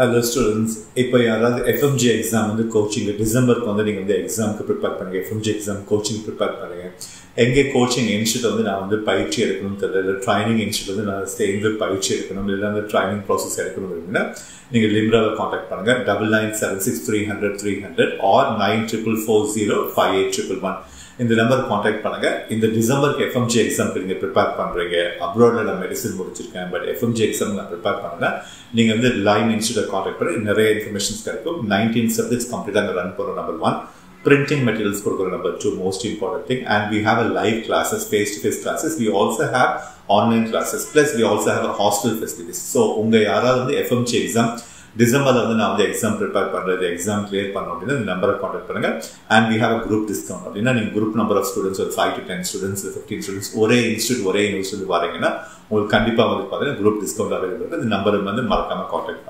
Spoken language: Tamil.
ஹலோ ஸ்டூடெண்ட்ஸ் இப்போ யாராவது எஃப்எம்ஜி எக்ஸாம் வந்து கோச்சிங் டிசம்பருக்கு வந்து நீங்கள் வந்து எக்ஸாமுக்கு ப்ரிப்பேர் பண்ணுங்கள் எஃப்எம்ஜி எக்ஸாம் கோச்சிங் ப்ரிப்பேர் பண்ணுங்க. எங்கே கோச்சிங் இன்ஸ்டியூட் வந்து நான் வந்து பயிற்சி எடுக்கணும்னு தெரியல. இல்லை ட்ரைனிங் இன்ஸ்டியூட் வந்து நான் சேர்ந்து பயிற்சி எடுக்கணும். இல்லை வந்து ட்ரைனிங் ப்ராசஸ் எடுக்கணும் அப்படின்னா நீங்கள் லிம்ராவில் காண்டாக்ட் பண்ணுங்க. Double nine seven six three hundred three hundred or nine triple four zero five eight triple one இந்த நம்பர் காண்டாக்ட் பண்ணுங்க. இந்த டிசம்பருக்கு எஃப்எம்ஜி எக்ஸாம்க்கு நீங்க ப்ரிப்பேர் பண்றீங்க. அப்ராட்ல நான் மெடிசன் முடிச்சிருக்கேன். பட் எஃப்எம்ஜி எக்ஸாம் நான் ப்ரிப்பேர் பண்ணல. நீங்க வந்து லைன் இன்ஸ்டியூட் காண்டாக்ட் பண்ணி நிறைய இன்ஃபர்மேஷன்ஸ் கிடைக்கும். நைன்டீன் சப்ஜெக்ட்ஸ் கம்ப்ளீட்டாக ரன் பண்ணுற நம்பர் ஒன் printing materials கொடுக்குற number two most important thing. And we have a live classes face to face classes. We also have online classes. Plus we also have a hostel facilities. So உங்க யாராவது வந்து எஃப்எம்சி எக்ஸாம் டிசம்பர்ல வந்து நான் வந்து எக்ஸாம் ப்ரிப்பேர் பண்றது எக்ஸாம் கிளியர் பண்ணணும் அப்படின்னா இந்த நம்பரை காண்டாக்ட் பண்ணுங்க. And we have a group discount அப்படின்னா நீங்க குரூப் நம்பர் ஆஃப் ஸ்டூடெண்ட்ஸ் ஒரு five to ten students fifteen students ஒரே இன்ஸ்டியூட் ஒரே யூனிவர்சிட்டி வரீங்கன்னா உங்களுக்கு கண்டிப்பா வந்து பாத்தீங்கன்னா குரூப் டிஸ்கவுண்ட் அவைலபிள் இந்த நம்பருக்கு வந்து மறக்காம காண்டாக்ட்